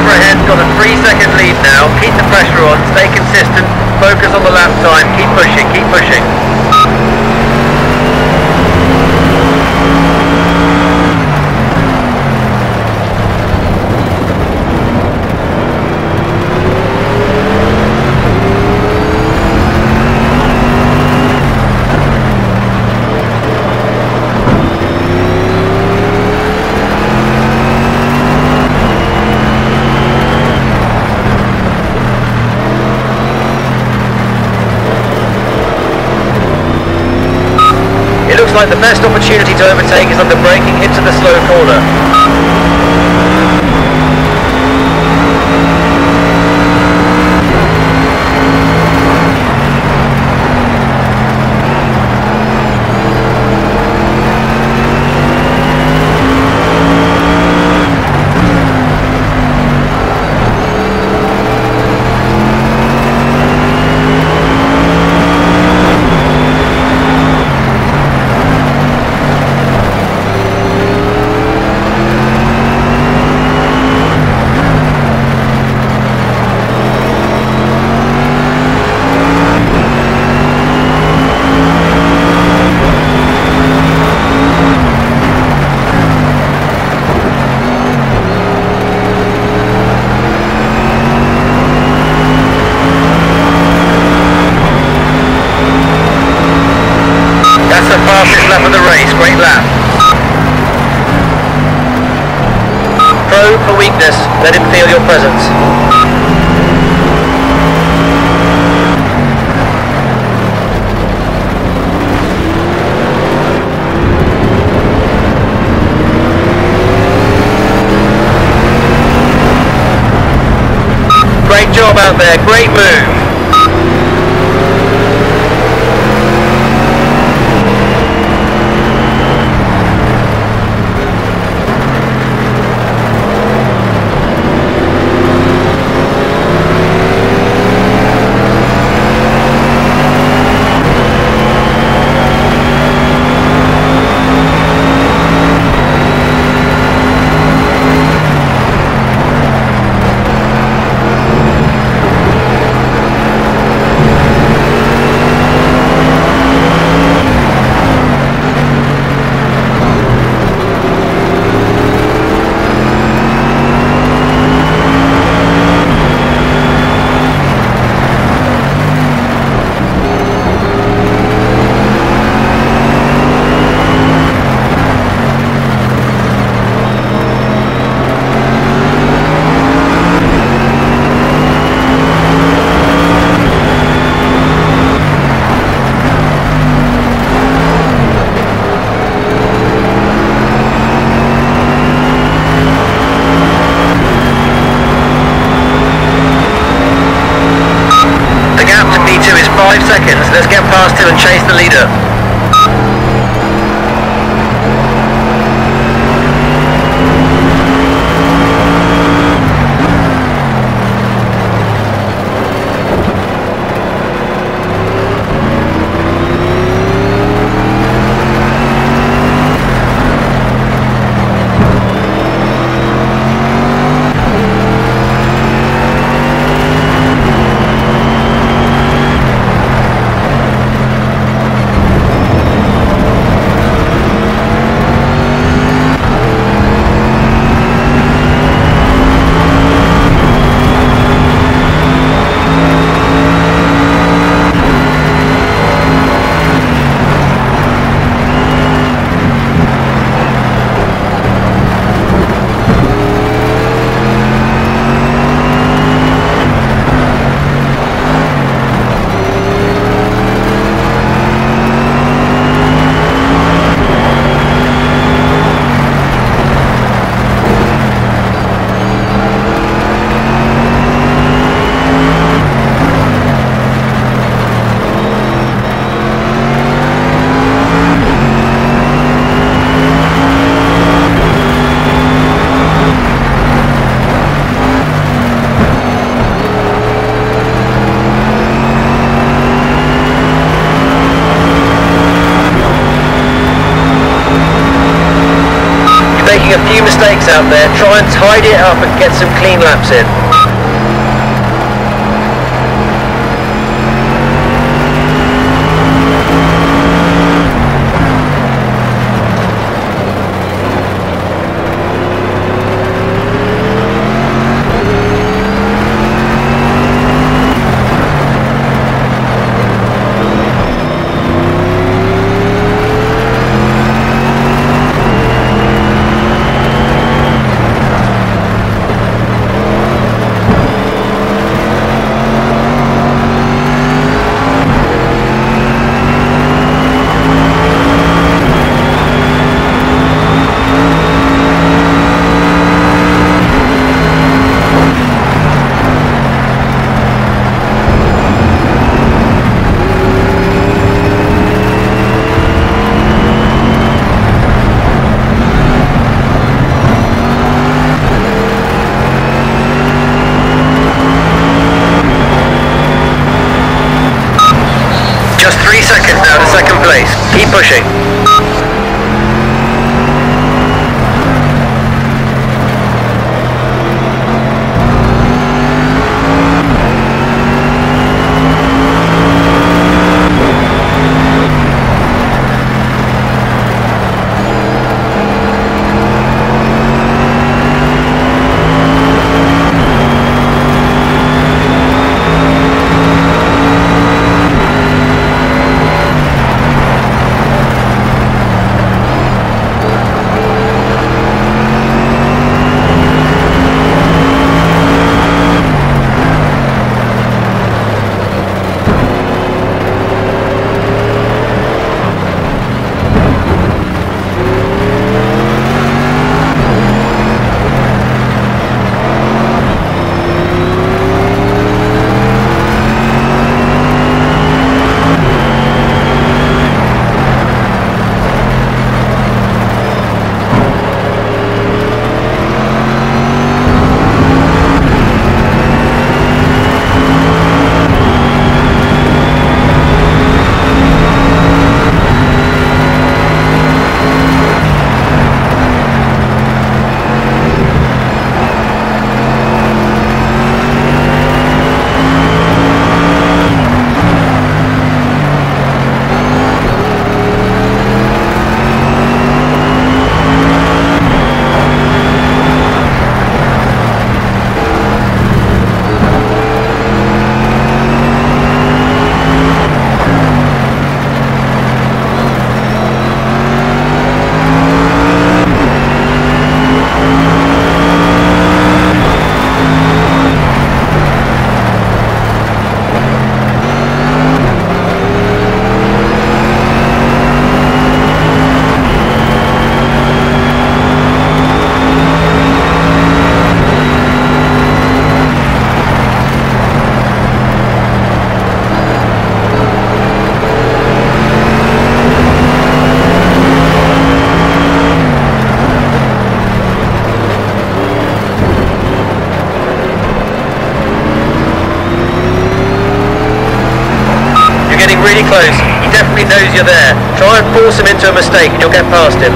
driver ahead's got a three second lead now. Keep the pressure on, stay consistent, focus on the lap time, keep pushing, keep pushing. It looks the best opportunity to overtake is under braking into the slow corner. That's the fastest lap of the race, great lap. Probe for weakness, let him feel your presence. Great job out there, great move. let's get past him and chase the leader. Out there. Try and tidy it up and get some clean laps in. Just three seconds now to second place. Keep pushing. Close. He definitely knows you're there. Try and force him into a mistake and you'll get past him.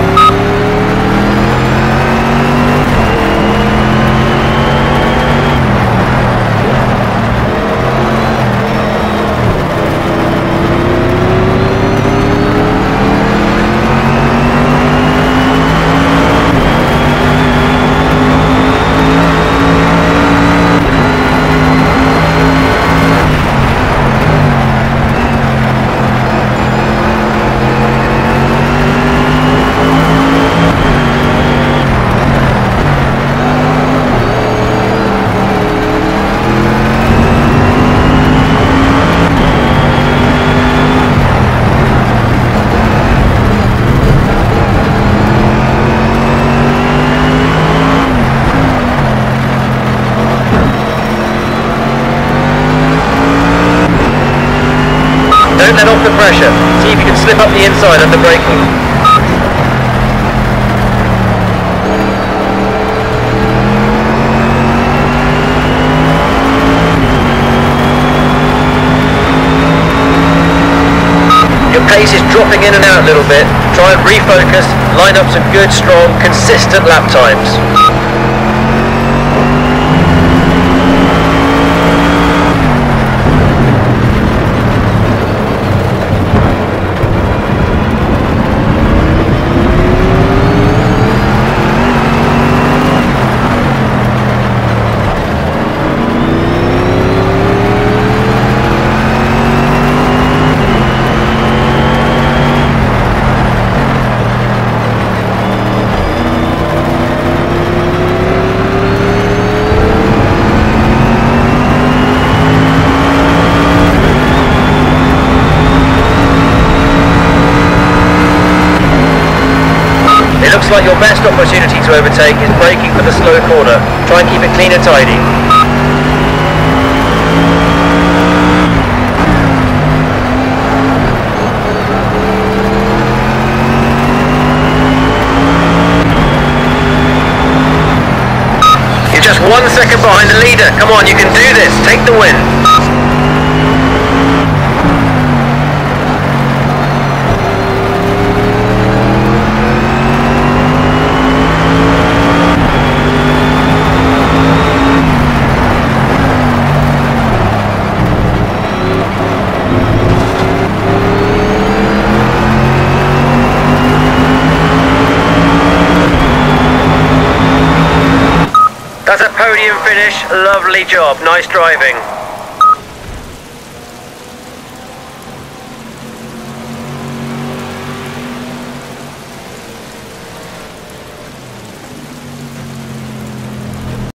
Don't let off the pressure. See if you can slip up the inside under braking. Your pace is dropping in and out a little bit. Try and refocus line up some good, strong, consistent lap times. It looks like your best opportunity to overtake is braking for the slow corner. Try and keep it clean and tidy. You're just one second behind the leader. Come on, you can do this. Take the win. That's a podium finish. Lovely job. Nice driving.